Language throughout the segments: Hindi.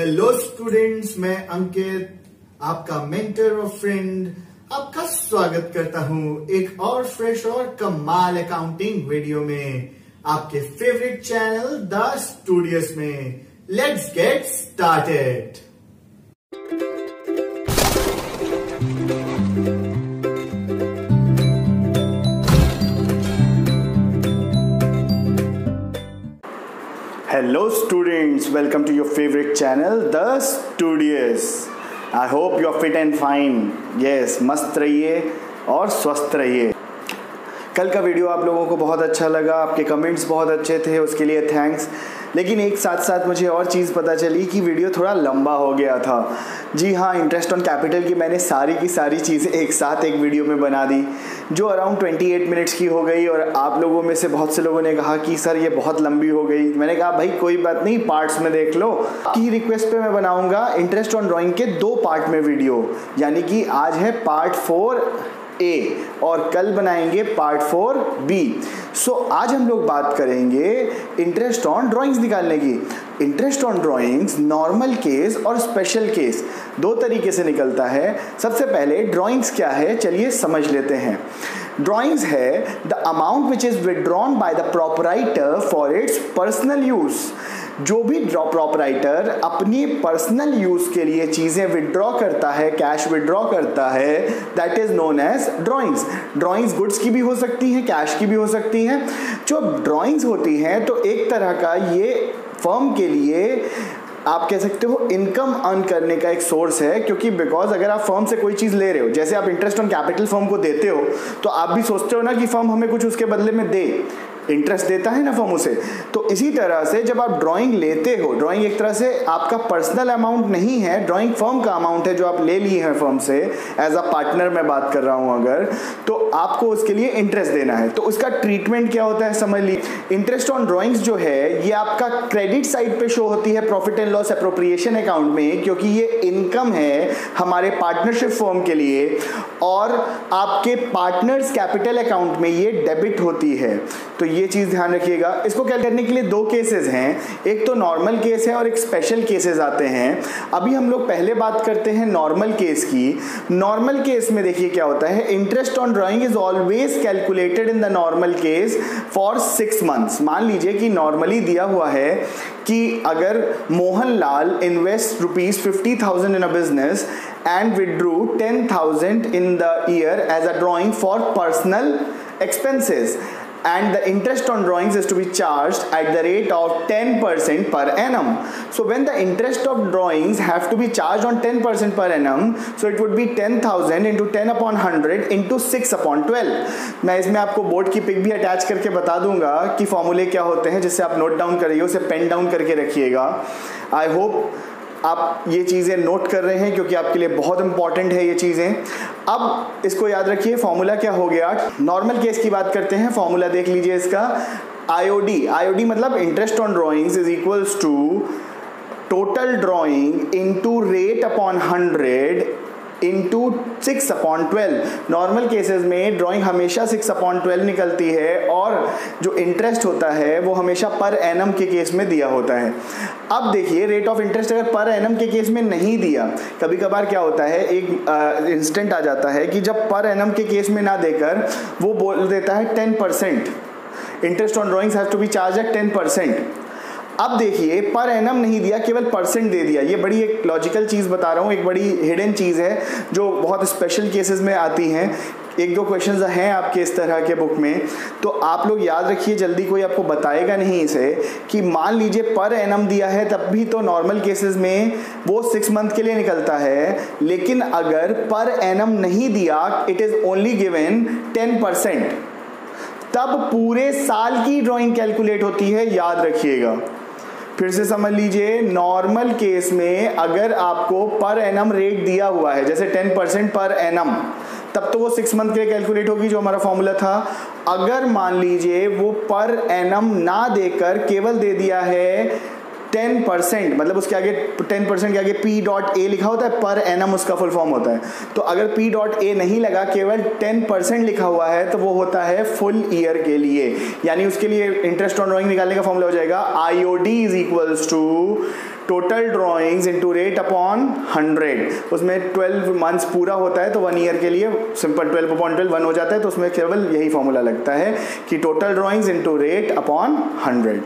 हेलो स्टूडेंट्स मैं अंकित, आपका मेंटर और फ्रेंड आपका स्वागत करता हूँ एक और फ्रेश और कमाल अकाउंटिंग वीडियो में, आपके फेवरेट चैनल द स्टूडियस में। Let's get started Hello students, welcome to your favorite channel, The Studios. I hope you are fit and fine. Yes, मस्त रहिए और स्वस्थ रहिए कल का वीडियो आप लोगों को बहुत अच्छा लगा, आपके कमेंट्स बहुत अच्छे थे, उसके लिए थैंक्स लेकिन एक साथ साथ मुझे और चीज़ पता चली कि वीडियो थोड़ा लंबा हो गया था। जी हाँ इंटरेस्ट ऑन कैपिटल की मैंने सारी की सारी चीज़ें एक साथ एक वीडियो में बना दी, जो अराउंड 28 मिनट्स की हो गई और आप लोगों में से बहुत से लोगों ने कहा कि, सर, ये बहुत लंबी हो गई। मैंने कहा, भाई, कोई बात नहीं पार्ट्स में देख लो। की रिक्वेस्ट पे मैं बनाऊँगा इंटरेस्ट ऑन ड्राइंग के दो पार्ट में वीडियो, यानी कि आज है पार्ट फोर ए और कल बनाएँगे पार्ट फोर बी सो आज हम लोग बात करेंगे इंटरेस्ट ऑन ड्राइंग्स निकालने की। Interest on drawings normal case और स्पेशल केस दो तरीके से निकलता है। सबसे पहले ड्राइंग्स क्या है? चलिए समझ लेते हैं। ड्राइंग्स है the amount which is withdrawn by the proprietor for its personal use जो भी प्रॉपराइटर अपनी पर्सनल यूज़ के लिए चीज़ें विड्रॉ करता है कैश विड्रॉ करता है that is known as drawings drawings goods की भी हो सकती हैं कैश की भी हो सकती हैं। जो ड्रॉइंग्स होती हैं तो एक तरह का ये फर्म के लिए आप कह सकते हो इनकम अर्न करने का एक सोर्स है, क्योंकि बिकॉज़ अगर आप फर्म से कोई चीज़ ले रहे हो, जैसे आप इंटरेस्ट ऑन कैपिटल फर्म को देते हो तो आप भी सोचते हो ना कि फर्म हमें कुछ उसके बदले में दे। इंटरेस्ट देता है ना फॉर्म उसे। तो इसी तरह से जब आप ड्राइंग लेते हो ड्राइंग एक तरह से आपका पर्सनल अमाउंट नहीं है ड्राइंग फर्म का अमाउंट है जो आप ले लिए हैं फर्म से एज अ पार्टनर मैं बात कर रहा हूँ अगर तो आपको उसके लिए इंटरेस्ट देना है। तो उसका ट्रीटमेंट क्या होता है समझ ली? इंटरेस्ट ऑन ड्राइंग्स जो है, ये आपका क्रेडिट साइड पे शो होती है profit and loss appropriation account में, क्योंकि ये इनकम है हमारे पार्टनरशिप फर्म के लिए, और आपके पार्टनर्स कैपिटल अकाउंट में ये डेबिट होती है। तो ये चीज़ ध्यान रखिएगा। इसको क्या करने के लिए दो केसेस हैं। एक तो नॉर्मल केस है और एक स्पेशल केसेस आते हैं। अभी हम लोग पहले बात करते हैं नॉर्मल केस की। नॉर्मल केस में देखिए क्या होता है। Interest on drawing is always calculated in the normal case for six months मान लीजिए कि नॉर्मली दिया हुआ है कि अगर Mohan Lal invest rupees fifty thousand in a business and withdrew ten thousand in the year as a drawing for personal expenses and the interest on drawings is to be charged at the rate of 10% per annum. So when the interest of drawings have to be charged on 10% per annum, so it would be 10,000 into 10 upon 100 into 6 upon 12. मैं इसमें आपको बोर्ड की पिक भी अटैच करके बता दूँगा कि फॉर्मूले क्या होते हैं जिससे आप नोट डाउन करिए उसे पेन डाउन करके रखिएगा आई होप आप ये चीज़ें नोट कर रहे हैं क्योंकि आपके लिए बहुत इंपॉर्टेंट है ये चीज़ें। अब इसको याद रखिए फॉर्मूला क्या हो गया? नॉर्मल केस की बात करते हैं फॉर्मूला देख लीजिए इसका। आईओडी आईओडी मतलब interest on drawings is equals to total drawing into rate upon hundred into six upon twelve normal cases में ड्राइंग हमेशा सिक्स अपॉन ट्वेल्व निकलती है और जो इंटरेस्ट होता है, वो हमेशा पर एनम के केस में दिया होता है। अब देखिए रेट ऑफ़ इंटरेस्ट अगर पर एनम के केस में नहीं दिया कभी कभार क्या होता है, एक इंस्टेंट आ जाता है कि जब पर एनम के केस में ना देकर, वो बोल देता है ten percent interest on drawings have to be charge at ten percent अब देखिए पर एनम नहीं दिया, केवल परसेंट दे दिया। ये बड़ी एक लॉजिकल चीज़ बता रहा हूँ, एक बड़ी हिडन चीज़ है, जो बहुत स्पेशल केसेस में आती हैं। एक दो क्वेश्चन हैं आपके इस तरह के बुक में। तो आप लोग याद रखिए, जल्दी कोई आपको बताएगा नहीं इसे, कि मान लीजिए पर एनम दिया है, तब भी तो नॉर्मल केसेस में वो सिक्स मंथ के लिए निकलता है। लेकिन अगर पर एनम नहीं दिया it is only given ten percent तब पूरे साल की ड्राइंग कैलकुलेट होती है, याद रखिएगा। फिर से समझ लीजिए नॉर्मल केस में अगर आपको पर एनम रेट दिया हुआ है, जैसे टेन परसेंट पर एनम तब तो वो सिक्स मंथ के लिए कैलकुलेट होगी जो हमारा फॉर्मूला था। अगर मान लीजिए वो पर एनम ना देकर केवल दे दिया है टेन परसेंट मतलब उसके आगे टेन परसेंट के आगे पी डॉट ए लिखा होता है, पर एनम उसका फुल फॉर्म होता है। तो अगर पी डॉट ए नहीं लगा, केवल टेन परसेंट लिखा हुआ है तो वो होता है फुल ईयर के लिए। यानी उसके लिए इंटरेस्ट ऑन ड्रॉइंग निकालने का फॉर्मूला हो जाएगा I O D is equals to total drawings into rate upon hundred उसमें ट्वेल्व मंथ्स पूरा होता है तो वन ईयर के लिए simple twelve upon twelve one हो जाता है तो उसमें केवल यही फॉर्मूला लगता है कि total drawings into rate upon hundred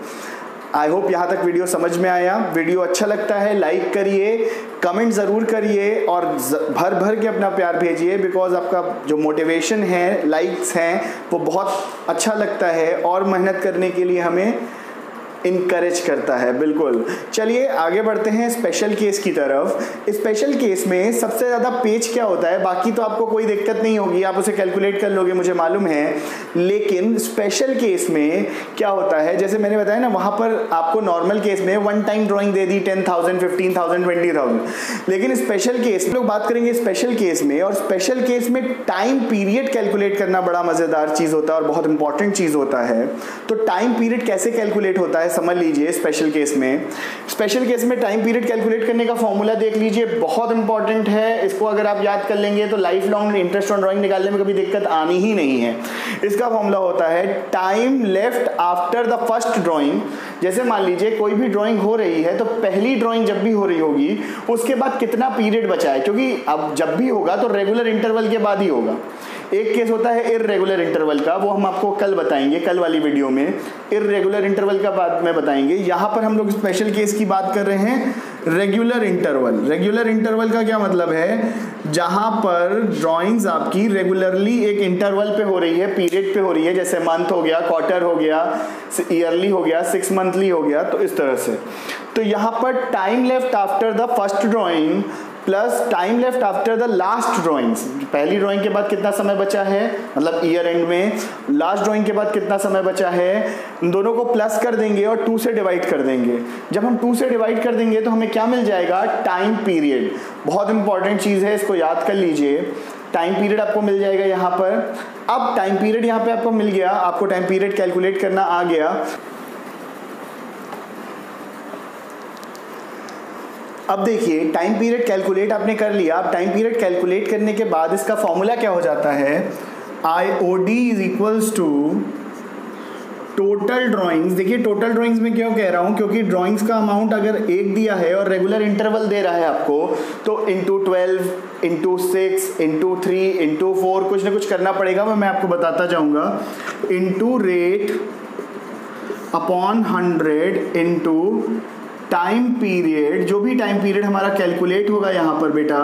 I hope यहाँ तक वीडियो समझ में आया। वीडियो अच्छा लगता है लाइक करिए कमेंट ज़रूर करिए और भर भर के अपना प्यार भेजिए बिकॉज़ आपका जो मोटिवेशन है लाइक्स हैं, वो बहुत अच्छा लगता है और मेहनत करने के लिए हमें इनकरेज करता है, बिल्कुल। चलिए, आगे बढ़ते हैं स्पेशल केस की तरफ़। स्पेशल केस में सबसे ज़्यादा पेज क्या होता है? बाकी तो आपको कोई दिक्कत नहीं होगी, आप उसे कैलकुलेट कर लोगे, मुझे मालूम है। लेकिन स्पेशल केस में क्या होता है? जैसे मैंने बताया ना, वहाँ पर आपको नॉर्मल केस में वन टाइम ड्रॉइंग दे दी ten thousand fifteen thousand twenty thousand लेकिन स्पेशल केस लोग बात करेंगे स्पेशल केस में, और स्पेशल केस में टाइम पीरियड कैलकुलेट करना बड़ा मज़ेदार चीज़ होता है और बहुत इंपॉर्टेंट चीज़ होता है। तो टाइम पीरियड कैसे कैलकुलेट होता है? समझ लीजिए स्पेशल केस में। स्पेशल केस में टाइम पीरियड कैलकुलेट करने का फॉर्मूला देख लीजिए, बहुत इंपॉर्टेंट है। इसको अगर आप याद कर लेंगे तो life long interest on drawing निकालने में कभी दिक्कत आनी ही नहीं है। इसका फॉर्मूला होता है time left after the first drawing जैसे मान लीजिए कोई भी ड्राइंग हो रही है तो पहली ड्राइंग जब भी हो रही होगी, उसके बाद कितना पीरियड बचा है? क्योंकि अब जब भी होगा तो रेगुलर इंटरवल के बाद ही होगा। एक केस होता है इरेगुलर इंटरवल का, वो हम आपको कल बताएँगे, कल वाली वीडियो में। इरेगुलर इंटरवल का बाद में बताएँगे। यहाँ पर हम लोग स्पेशल केस की बात कर रहे हैं रेगुलर इंटरवल रेगुलर इंटरवल का क्या मतलब है? जहाँ पर ड्राइंग्स आपकी रेगुलरली एक इंटरवल पे हो रही है पीरियड पे हो रही है, जैसे मंथ हो गया क्वार्टर हो गया ईयरली हो गया सिक्स मंथली हो गया तो इस तरह से। तो यहाँ पर time left after the first drawing plus time left after the last drawings. पहली ड्राइंग के बाद कितना समय बचा है? मतलब ईयर एंड में। लास्ट ड्राइंग के बाद कितना समय बचा है? इन दोनों को प्लस कर देंगे और टू से डिवाइड कर देंगे। जब हम टू से डिवाइड कर देंगे तो हमें क्या मिल जाएगा? Time period. बहुत इंपॉर्टेंट चीज़ है, इसको याद कर लीजिए। टाइम पीरियड आपको मिल जाएगा यहाँ पर। अब टाइम पीरियड यहाँ पे आपको मिल गया। आपको टाइम पीरियड कैलकुलेट करना आ गया। अब देखिए टाइम पीरियड कैलकुलेट आपने कर लिया। अब टाइम पीरियड कैलकुलेट करने के बाद इसका फॉर्मूला क्या हो जाता है? I O D is equals to total drawings देखिए टोटल ड्राइंग्स में क्यों कह रहा हूँ? क्योंकि ड्राइंग्स का अमाउंट अगर एक दिया है और रेगुलर इंटरवल दे रहा है आपको तो into twelve into six into three into four कुछ ना कुछ करना पड़ेगा। मैं आपको बताता जाऊँगा। Into rate upon hundred into time period जो भी टाइम पीरियड हमारा कैलकुलेट होगा यहाँ पर बेटा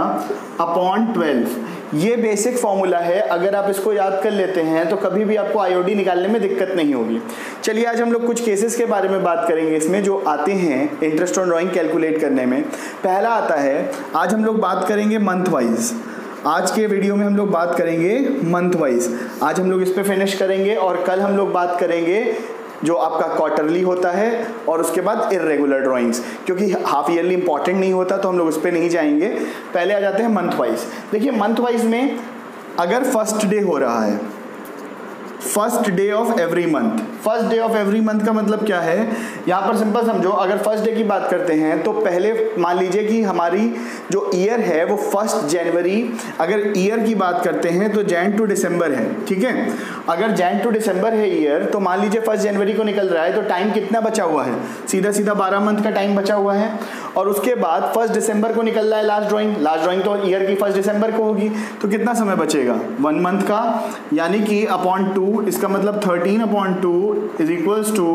अपॉन ट्वेल्व ये बेसिक फॉर्मूला है। अगर आप इसको याद कर लेते हैं तो कभी भी आपको आईओडी निकालने में दिक्कत नहीं होगी। चलिए, आज हम लोग कुछ केसेस के बारे में बात करेंगे इसमें, जो आते हैं इंटरेस्ट ऑन ड्राइंग कैलकुलेट करने में। पहला आता है, आज हम लोग बात करेंगे मंथ वाइज आज के वीडियो में हम लोग बात करेंगे मंथ वाइज आज हम लोग इस पर फिनिश करेंगे और कल हम लोग बात करेंगे जो आपका क्वार्टरली होता है और उसके बाद इरेगुलर ड्राइंग्स क्योंकि हाफ़ ईयरली इंपॉर्टेंट नहीं होता तो हम लोग उस पर नहीं जाएँगे। पहले आ जाते हैं मंथ वाइज देखिए मंथ वाइज में अगर फ़र्स्ट डे हो रहा है first day of every month first day of every month का मतलब क्या है? यहाँ पर सिंपल समझो, अगर फ़र्स्ट डे की बात करते हैं तो पहले मान लीजिए कि हमारी जो ईयर है वो फ़र्स्ट जनवरी, अगर ईयर की बात करते हैं तो जैन टू दिसंबर है, ठीक है? अगर जैन टू दिसंबर है ईयर तो मान लीजिए फ़र्स्ट जनवरी को निकल रहा है तो टाइम कितना बचा हुआ है? सीधा सीधा बारह मंथ का टाइम बचा हुआ है, और उसके बाद फ़र्स्ट दिसंबर को निकल रहा है लास्ट ड्रॉइंग लास्ट ड्रॉइंग तो ईयर की फ़र्स्ट दिसंबर को होगी तो कितना समय बचेगा? वन मंथ का, यानी कि अपॉन टू, इसका मतलब thirteen upon two is equals to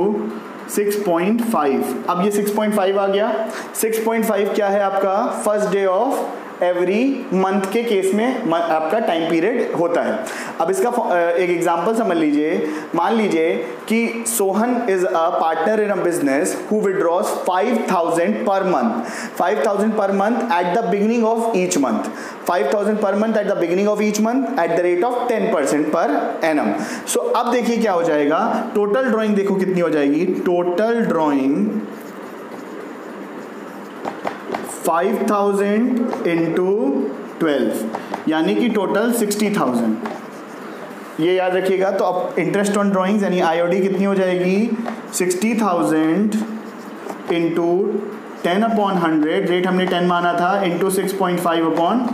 6.5 अब ये 6.5 आ गया। 6.5 क्या है आपका? First day of every month के केस में आपका टाइम पीरियड होता है। अब इसका एक एग्जांपल समझ लीजिए। मान लीजिए कि Sohan is a partner in a business who withdraws 5000 per month 5000 per month at the beginning of each month 5000 per month at the beginning of each month at the rate of 10 percent per annum so अब देखिए क्या हो जाएगा। टोटल ड्रॉइंग देखो कितनी हो जाएगी। Total drawing five thousand into twelve यानी कि टोटल सिक्सटी थाउज़ेंड। ये याद रखिएगा तो अब इंटरेस्ट ऑन ड्राइंग्स यानी आईओडी कितनी हो जाएगी? Sixty thousand into ten upon hundred rate हमने टेन माना था into six point five upon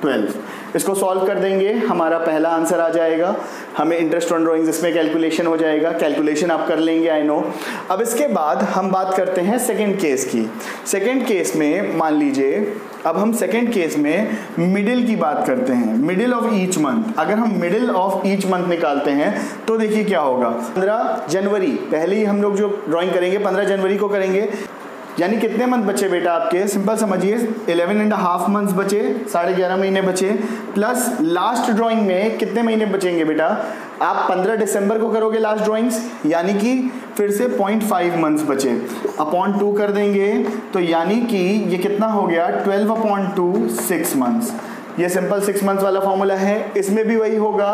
twelve इसको सॉल्व कर देंगे, हमारा पहला आंसर आ जाएगा। हमें इंटरेस्ट ऑन ड्राइंग्स इसमें कैलकुलेशन हो जाएगा। कैलकुलेशन आप कर लेंगे आई नो अब इसके बाद हम बात करते हैं सेकेंड केस की। सेकेंड केस में, मान लीजिए, अब हम सेकेंड केस में मिडिल की बात करते हैं। मिडिल ऑफ़ ईच मंथ अगर हम मिडिल ऑफ़ ईच मंथ निकालते हैं तो देखिए क्या होगा। पंद्रह जनवरी, पहले ही हम लोग जो ड्राइंग करेंगे, पंद्रह जनवरी को करेंगे। यानी कितने मंथ बचे बेटा आपके? सिंपल समझिए इलेवन एंड हाफ़ मंथ्स बचे, साढ़े ग्यारह महीने बचे प्लस लास्ट ड्राइंग में कितने महीने बचेंगे बेटा? आप 15 दिसंबर को करोगे लास्ट ड्राइंग्स यानी कि फिर से 0.5 मंथ्स बचे। अपॉन टू कर देंगे तो यानी कि ये कितना हो गया? 12 अपॉन टू सिक्स मंथ्स ये सिंपल सिक्स मंथ्स वाला फॉर्मूला है। इसमें भी वही होगा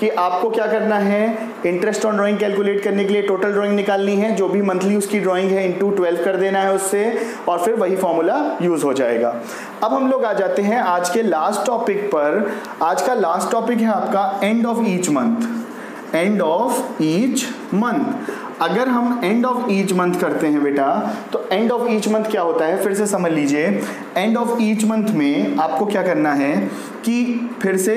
कि आपको क्या करना है इंटरेस्ट ऑन ड्राइंग कैलकुलेट करने के लिए टोटल ड्राइंग निकालनी है, जो भी मंथली उसकी ड्राइंग है इंटू ट्वेल्व कर देना है उससे, और फिर वही फॉर्मूला यूज़ हो जाएगा। अब हम लोग आ जाते हैं आज के लास्ट टॉपिक पर। आज का लास्ट टॉपिक है आपका end of each month end of each month अगर हम एंड ऑफ़ ईच मंथ करते हैं बेटा तो एंड ऑफ़ ईच मंथ क्या होता है? फिर से समझ लीजिए। एंड ऑफ़ ईच मंथ में आपको क्या करना है कि फिर से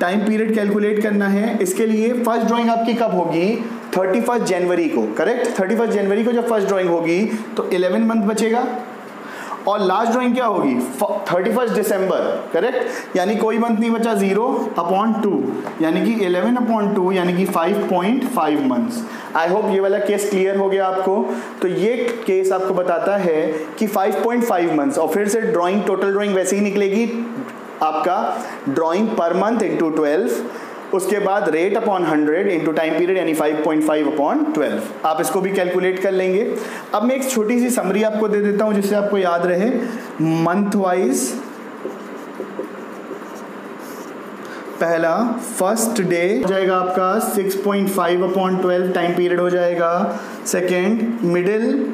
टाइम पीरियड कैलकुलेट करना है। इसके लिए फ़र्स्ट ड्राइंग आपकी कब होगी? थर्टी फ़र्स्ट जनवरी को करेक्ट थर्टी फ़र्स्ट जनवरी को जब फ़र्स्ट ड्राइंग होगी तो इलेवन मंथ बचेगा। और लास्ट ड्राइंग क्या होगी? थर्टी फ़र्स्ट दिसंबर करेक्ट यानी कोई मंथ नहीं बचा ज़ीरो अपॉन टू यानी कि इलेवन अपॉन टू यानी कि five point five months I hope ये वाला केस क्लियर हो गया आपको. तो ये केस आपको बताता है कि 5.5 मंथ्स और फिर से ड्राइंग टोटल ड्राइंग वैसे ही निकलेगी आपका drawing per month into twelve उसके बाद rate upon hundred into time period यानी 5.5 अपॉन ट्वेल्व आप इसको भी कैलकुलेट कर लेंगे। अब मैं एक छोटी सी समरी आपको दे देता हूँ जिससे आपको याद रहे। मंथ वाइज पहला फ़र्स्ट डे हो जाएगा आपका 6.5 point five upon twelve time period हो जाएगा। सेकेंड मिडिल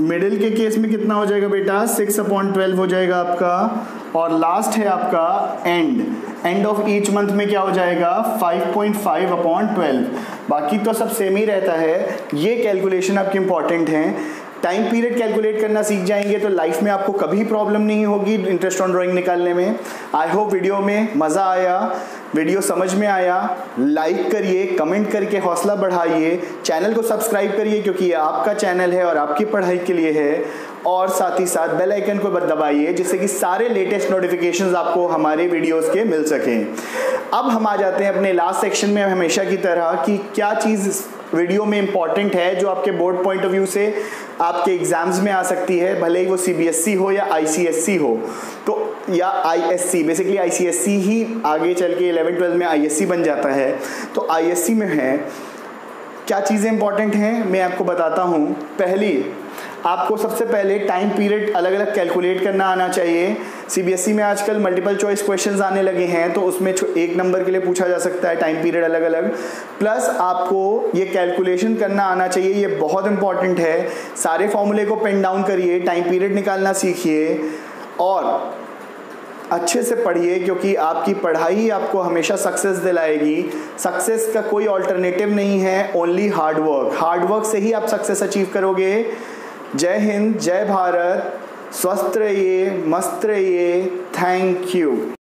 मिडिल के केस में कितना हो जाएगा बेटा? सिक्स अपॉन ट्वेल्व हो जाएगा आपका। और लास्ट है आपका end end of each month में क्या हो जाएगा? 5.5 पॉइंट फाइव अपॉन ट्वेल्व बाकी तो सब सेम ही रहता है। ये कैलकुलेशन आपकी इंपॉर्टेंट हैं। टाइम पीरियड कैलकुलेट करना सीख जाएँगे तो लाइफ में आपको कभी प्रॉब्लम नहीं होगी इंटरेस्ट ऑन ड्राइंग निकालने में। आई होप वीडियो में मज़ा आया। वीडियो समझ में आया। लाइक करिए कमेंट करके हौसला बढ़ाइए। चैनल को सब्सक्राइब करिए क्योंकि ये आपका चैनल है और आपकी पढ़ाई के लिए है। और साथ ही साथ बेल आइकन को दबाइए, जिससे कि सारे लेटेस्ट नोटिफिकेशंस आपको हमारे वीडियोस के मिल सकें। अब हम आ जाते हैं अपने लास्ट सेक्शन में हमेशा की तरह कि क्या चीज़ वीडियो में इंपॉर्टेंट है जो आपके बोर्ड पॉइंट ऑफ़ व्यू से आपके एग्ज़ाम्स में आ सकती है, भले ही वो सीबीएसई e हो या आईसीएसई हो। तो या आईएससी बेसिकली आईसीएसई ही आगे चल के इलेवन ट्वेल्थ में आईएससी बन जाता है। तो आईएससी में है, क्या चीज़ें इंपॉर्टेंट हैं? मैं आपको बताता हूँ। पहली आपको सबसे पहले टाइम पीरियड अलग अलग कैलकुलेट करना आना चाहिए। सीबीएसई e में आजकल मल्टीपल चॉइस क्वेश्चंस आने लगे हैं तो उसमें एक नंबर के लिए पूछा जा सकता है टाइम पीरियड अलग अलग प्लस आपको ये कैलकुलेशन करना आना चाहिए, ये बहुत इंपॉर्टेंट है। सारे फॉर्मूले को पेन डाउन करिए टाइम पीरियड निकालना सीखिए। और अच्छे से पढ़िए, क्योंकि आपकी पढ़ाई आपको हमेशा सक्सेस दिलाएगी। सक्सेस का कोई ऑल्टरनेटिव नहीं है ओनली हार्डवर्क हार्डवर्क से ही आप सक्सेस अचीव करोगे। जय हिंद जय भारत स्वस्थ रहिए मस्त रहिए थैंक यू।